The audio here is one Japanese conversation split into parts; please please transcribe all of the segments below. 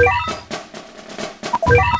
you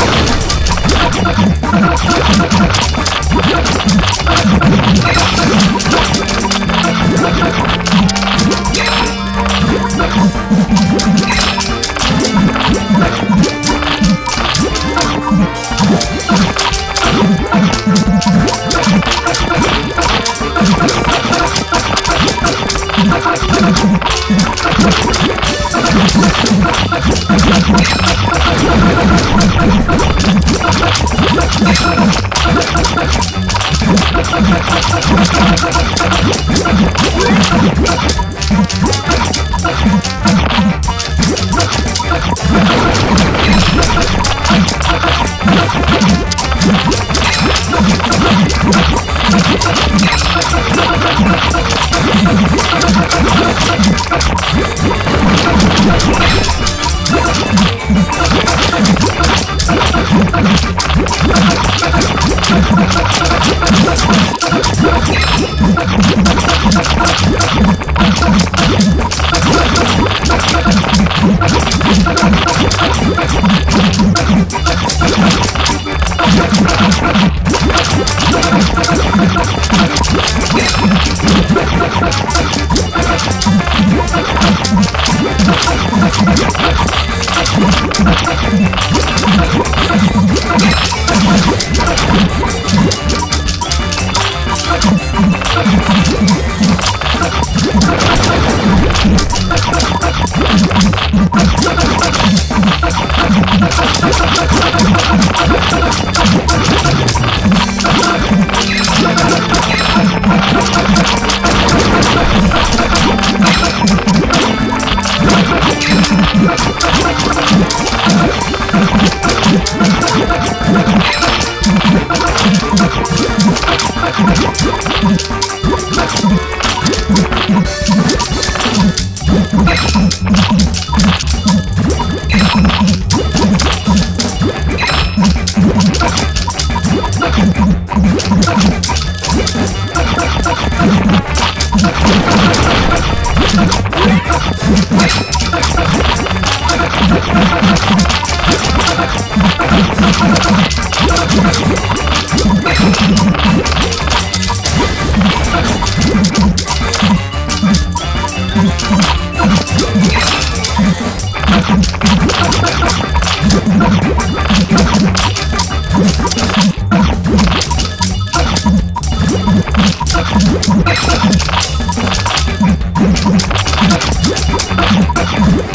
Let's go. Let's go. you you you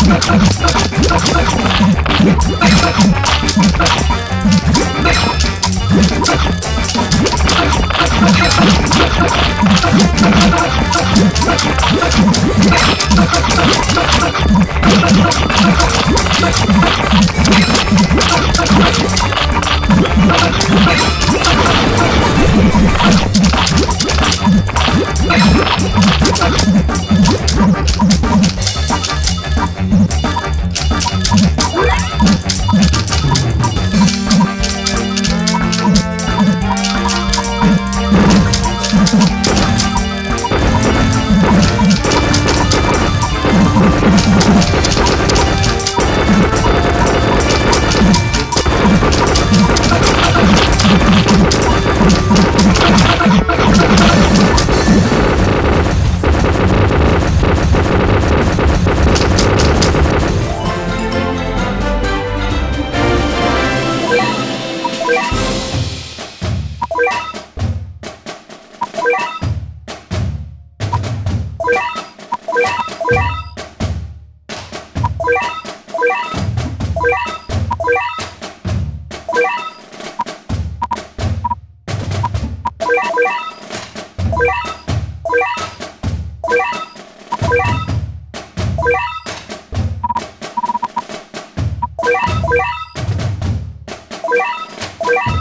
Yeah. you